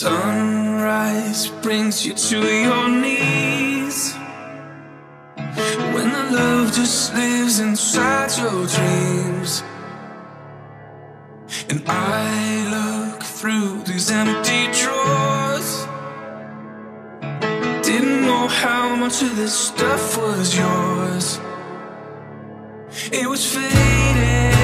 Sunrise brings you to your knees. When the love just lives inside your dreams. And I look through these empty drawers. Didn't know how much of this stuff was yours. It was faded